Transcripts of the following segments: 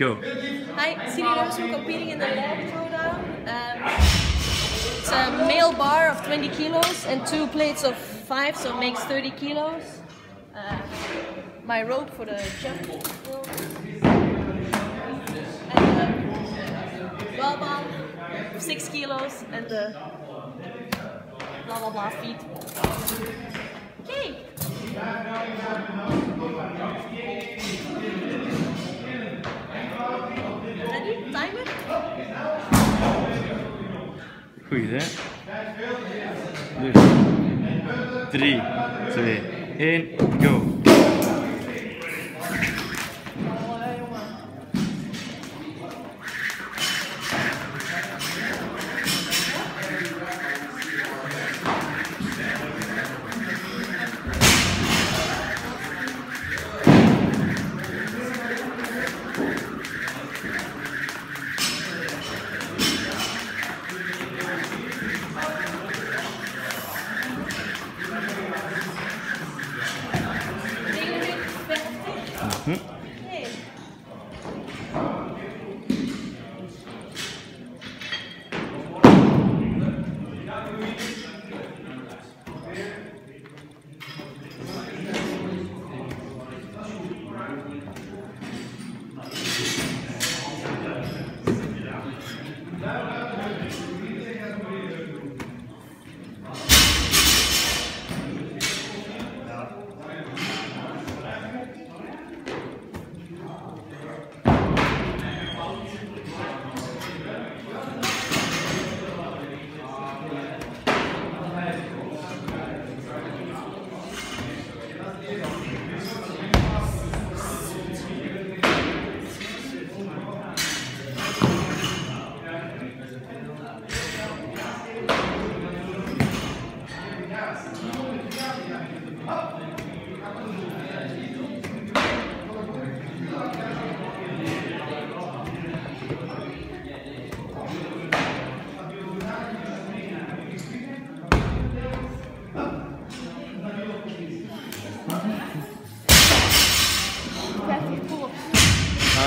Go. Hi, Cindy Lewis. We're competing in the log throwdown. Um, it's a male bar of 20 kilos and two plates of 5, so it makes 30 kilos. Uh, my rope for the jump. And the ball ball, 6 kilos, and the blah blah blah feet. Goeie hè? Dus 3, 2, 1, go. 嗯。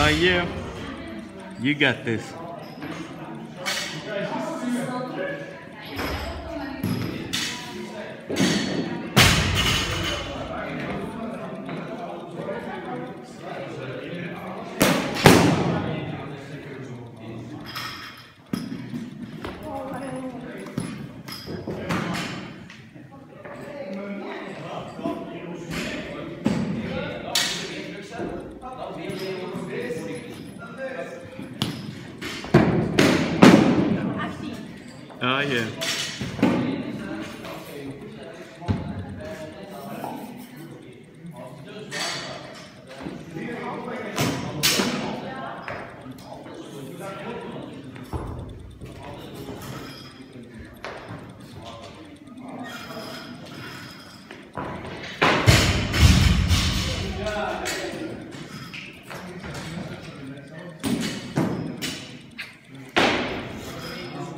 Uh, yeah. You got this. Ah yeah.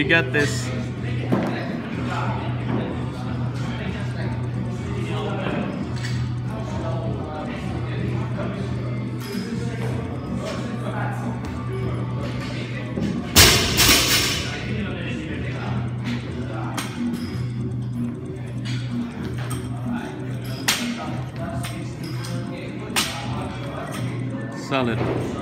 You got this. Solid.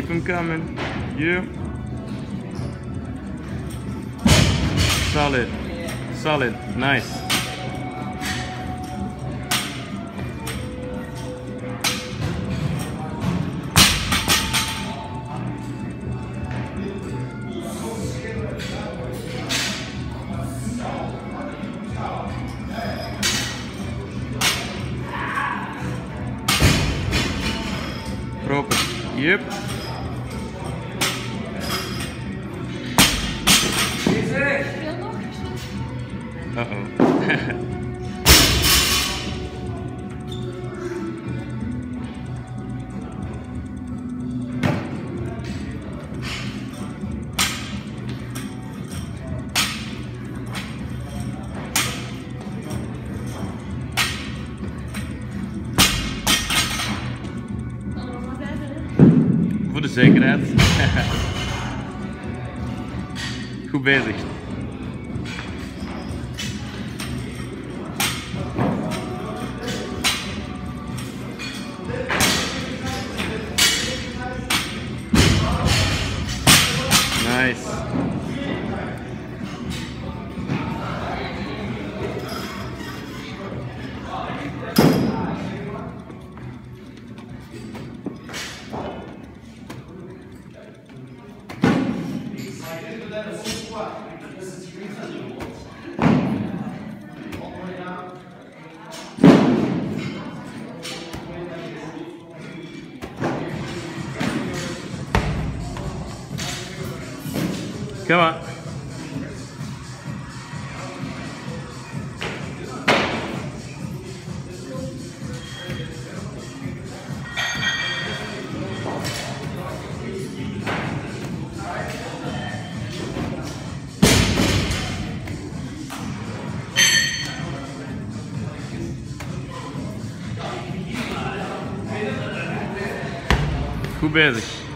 Keep them coming. Yeah. Solid. Solid. Nice. Uh-oh. voor de zekerheid. Goed bezig. Nice. Come on. Goed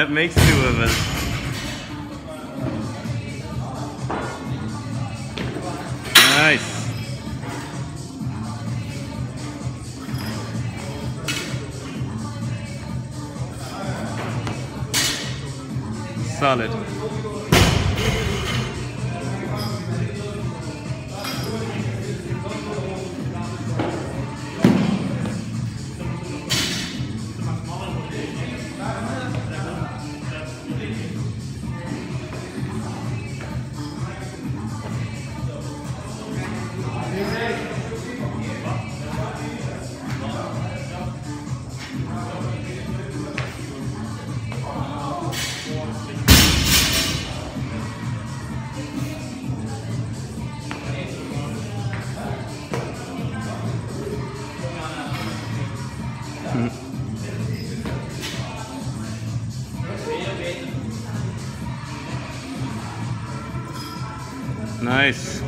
It makes two of us. Nice. Solid. Nice.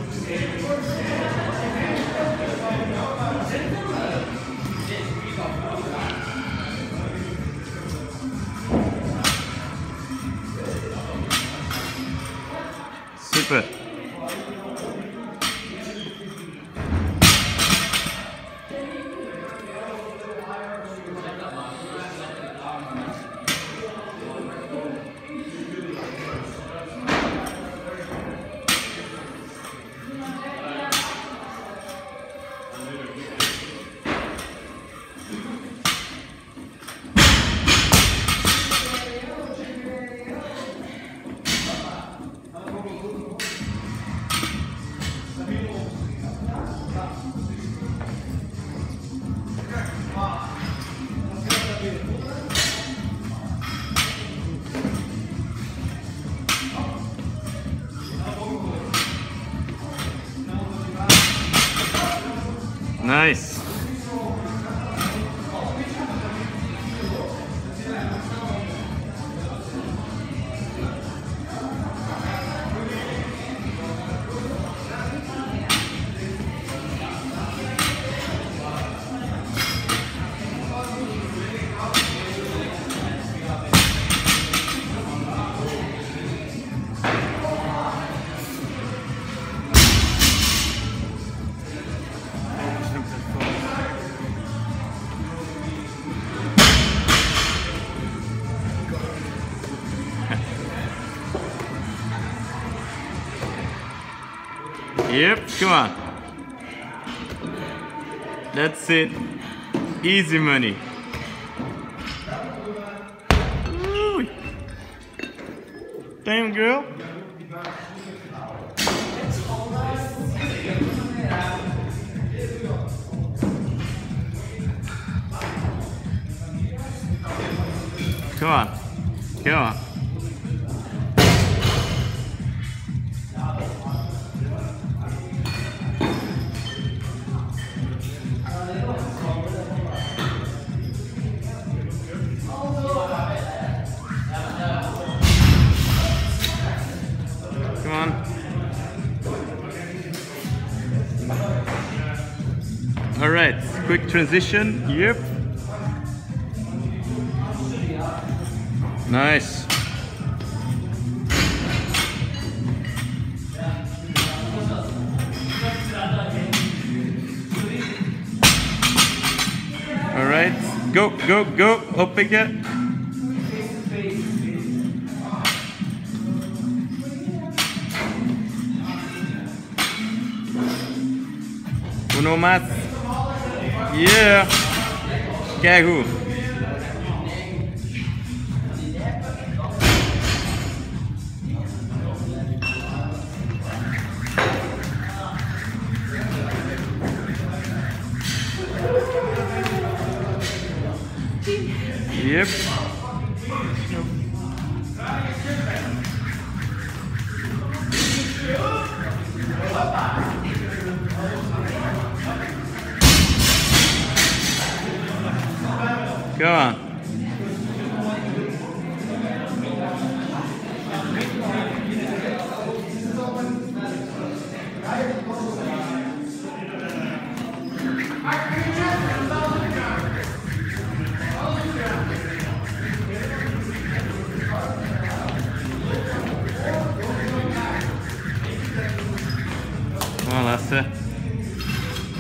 Дальше. Yep, come on. That's it. Easy money. Woo. Damn girl. Come on. Come on. Right, quick transition. Yep. Nice. All right, go, go, go, hoppiga. Uno más. Yeah. Kahu. Yep.